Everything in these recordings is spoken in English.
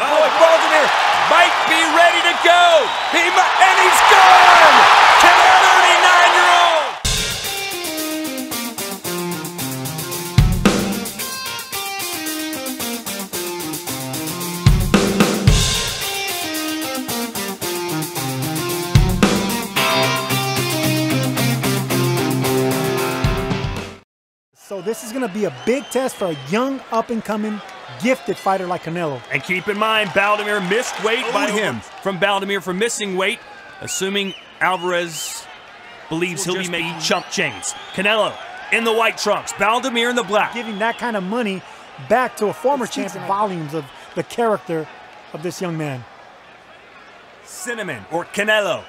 Oh, boy, Baldomir might be ready to go. He might, and he's gone. To the 39-year-old. So this is going to be a big test for a young, up-and-coming, gifted fighter like Canelo. And keep in mind, Baldomir missed weight by him him. from Baldomir for missing weight, assuming Alvarez believes he'll be just making be- chump change. Canelo in the white trunks, Baldomir in the black. Giving that kind of money back to a former It speaks champion volumes of the character of this young man. Cinnamon or Canelo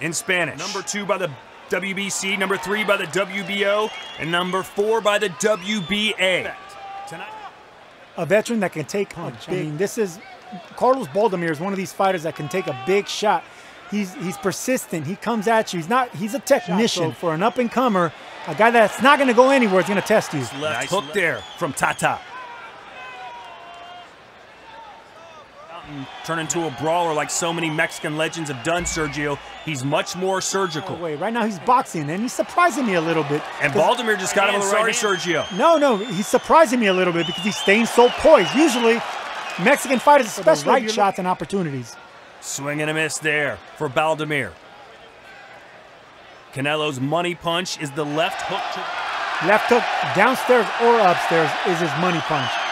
in Spanish. Number two by the WBC, number three by the WBO, and number four by the WBA. Tonight. A veteran that can take a big. I mean, this is Carlos Baldomir is one of these fighters that can take a big shot. He's he's persistent. He comes at you. He's not. He's a technician for an up and comer, a guy that's not going to go anywhere. He's going to test you. Left nice hook there from Tata. Turn into a brawler like so many Mexican legends have done, Sergio. He's much more surgical. Oh, wait, right now he's boxing and he's surprising me a little bit. And Baldomir just got him with the Sorry, right Sergio. No, no, he's surprising me a little bit because he's staying so poised. Usually, Mexican fighters, especially right shots and opportunities. Swing and a miss there for Baldomir. Canelo's money punch is the left hook to Left hook downstairs or upstairs is his money punch.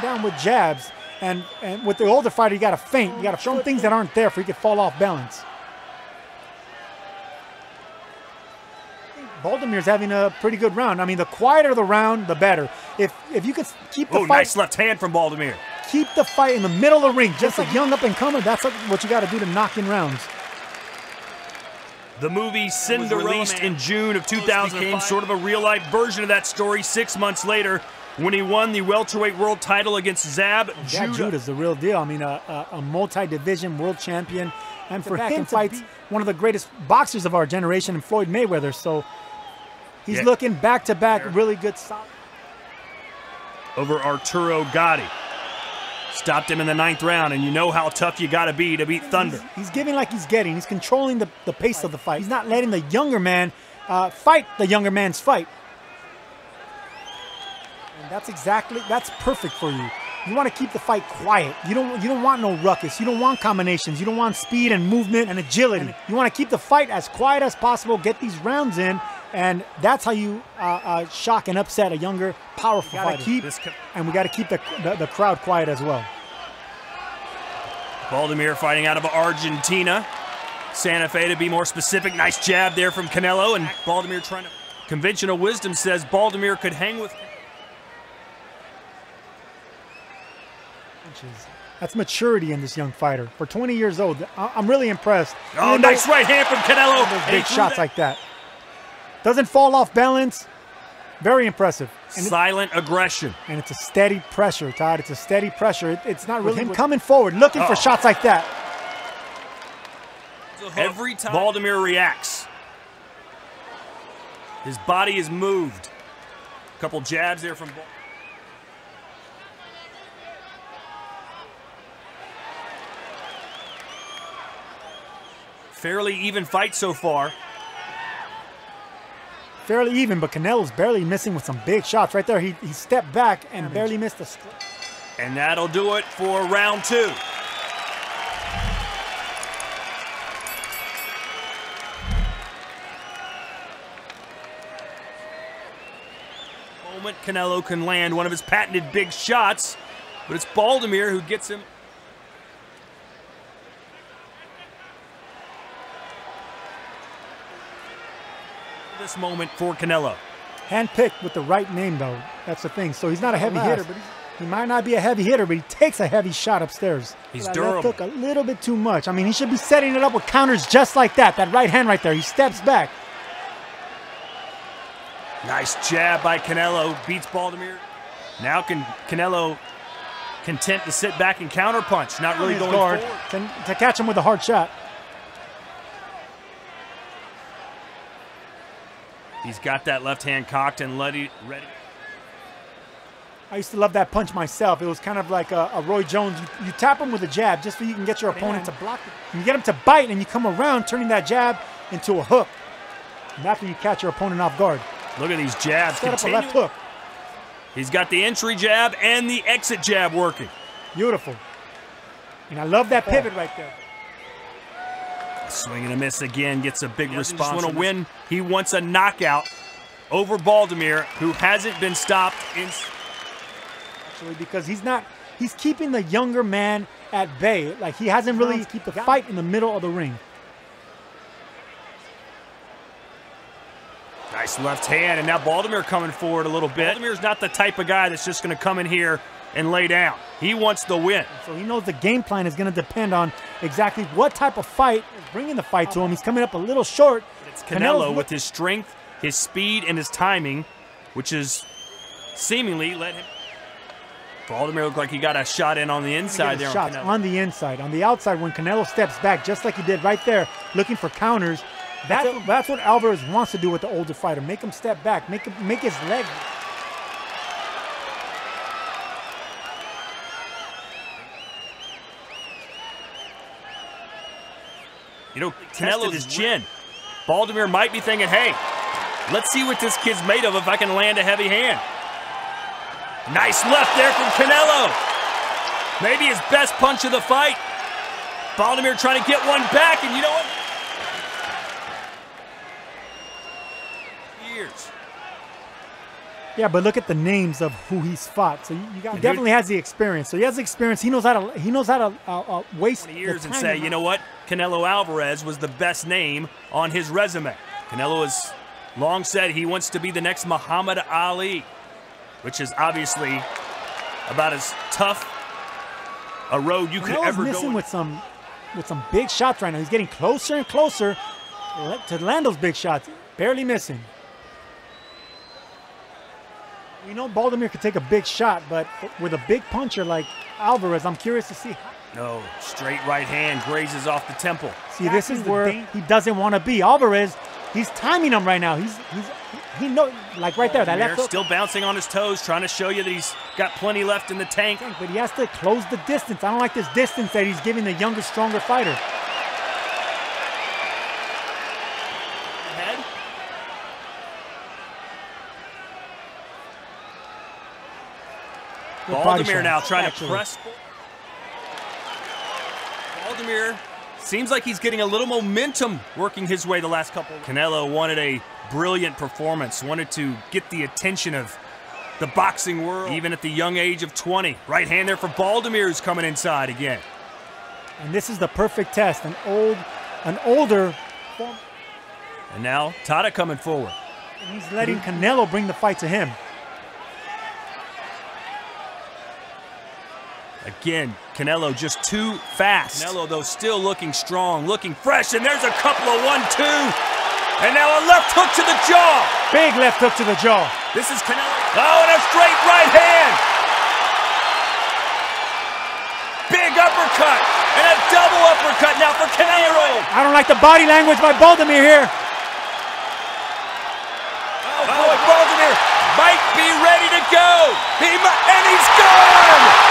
And down with jabs, and and with the older fighter, you got to feint. You got to show him things that aren't there for he could fall off balance. Baldomir's having a pretty good round. I mean, the quieter the round, the better. If if you could keep the Oh, fight nice left hand from Baldomir. keep the fight in the middle of the ring, just a young up and comer. That's what you got to do to knock in rounds. The movie Cinder released in June of 2000 became sort of a real-life version of that story six months later when he won the welterweight world title against Zab Jack Judah. Judah's the real deal. I mean, a, a, a multi-division world champion, and for him, fights one of the greatest boxers of our generation, and Floyd Mayweather. So he's Yeah. looking back-to-back, really good. Solid. over Arturo Gatti. Stopped him in the ninth round, and you know how tough you got to be to beat Thunder. He's giving like he's getting. He's controlling the, the pace of the fight. He's not letting the younger man uh, fight the younger man's fight. That's exactly that's perfect for you. You want to keep the fight quiet. You don't you don't want no ruckus. You don't want combinations. You don't want speed and movement and agility. You want to keep the fight as quiet as possible. Get these rounds in, and that's how you uh, uh, shock and upset a younger, powerful fighter. keep- and we got to keep the, the the crowd quiet as well. Baldomir fighting out of Argentina. Santa Fe, to be more specific. Nice jab there from Canelo, and Baldomir trying to. Conventional wisdom says Baldomir could hang with. Inches. That's maturity in this young fighter. For 20 years old, I- I'm really impressed. Oh, Even though nice right hand from Canelo. big shots threw like that. Doesn't fall off balance. Very impressive. that And, it- silent aggression. and it's a steady pressure, Todd. It's a steady pressure. It- it's not really him coming forward, looking for Uh-oh. shots like that. Every time Baldomir reacts, his body is moved. A Couple jabs there from. Fairly even fight so far. Fairly even, but Canelo's barely missing with some big shots. Right there, he, he stepped back and barely missed a strike. And that'll do it for round two. Moment Canelo can land one of his patented big shots, but it's Baldomir who gets him. This moment for Canelo. Handpicked with the right name, though. That's the thing. So he's not a heavy hitter, but he's, he might not be a heavy hitter, but he takes a heavy shot upstairs. He's that durable. Left hook a little bit too much. I mean, he should be setting it up with counters just like that. That right hand right there. He steps back. Nice jab by Canelo. Beats Baldomir. Now can Canelo content to sit back and counterpunch, not really going guard forward. to, to catch him with a hard shot. He's got that left hand cocked and ready. ready. I used to love that punch myself. It was kind of like a, a Roy Jones. You, you, tap him with a jab just so you can get your opponent to block it. You get him to bite, and you come around turning that jab into a hook. And that's when you catch your opponent off guard. Look at these jabs. Set up a left hook. He's got the entry jab and the exit jab working. Beautiful. And I love that pivot right there. Swing and a miss again, gets a big response. want to win. He wants a knockout over Baldomir, who hasn't been stopped in. Actually, because he's not, he's keeping the younger man at bay. Like he hasn't really keep the fight in the middle of the ring. Nice left hand, and now Baldomir coming forward a little bit. Baldomir's not the type of guy that's just going to come in here and lay down. He wants the win. So he knows the game plan is going to depend on exactly what type of fight is bringing the fight to him. He's coming up a little short. It's Canelo with his strength, his speed, and his timing, which is seemingly let him. Baldomir looked like he got a shot in on the inside there. Shots on, on the inside. On the outside, when Canelo steps back, just like he did right there, looking for counters, that's, what, that's what Alvarez wants to do with the older fighter. Make him step back. Make him make his leg. You know, tested his chin. Baldomir might be thinking, hey, let's see what this kid's made of if I can land a heavy hand. Nice left there from Canelo. Maybe his best punch of the fight. Baldomir trying to get one back, and you know what? Years. Yeah, but look at the names of who he's fought. So you, you got, he definitely has the experience. So he has the experience. He knows how to he knows how to uh, uh, waste years and say, you know what, Canelo Alvarez was the best name on his resume. Canelo has long said he wants to be the next Muhammad Ali, which is obviously about as tough a road you could Canelo's ever missing go. with some with some big shots right now. He's getting closer and closer to land those big shots. Barely missing. We know Baldomir could take a big shot, but with a big puncher like Alvarez, I'm curious to see. No, straight right hand grazes off the temple. See, this is where he doesn't want to be. Alvarez, he's timing him right now. He's he's he know like right there. That left hook. still bouncing on his toes, trying to show you that he's got plenty left in the tank. But he has to close the distance. I don't like this distance that he's giving the younger, stronger fighter. Baldomir now trying actually. to press. Baldomir seems like he's getting a little momentum working his way the last couple. Canelo wanted a brilliant performance, wanted to get the attention of the boxing world, even at the young age of 20. Right hand there for Baldomir who's coming inside again. And this is the perfect test. An old, an older. And now Tata coming forward. And he's letting Canelo bring the fight to him. Again, Canelo just too fast. Canelo, though, still looking strong, looking fresh, and there's a couple of one-two. And now a left hook to the jaw. Big left hook to the jaw. This is Canelo. Oh, and a straight right hand. Big uppercut. And a double uppercut now for Canelo. I don't like the body language by Baldomir here. Oh, boy, Baldomir might be ready to go. He might, and he's gone.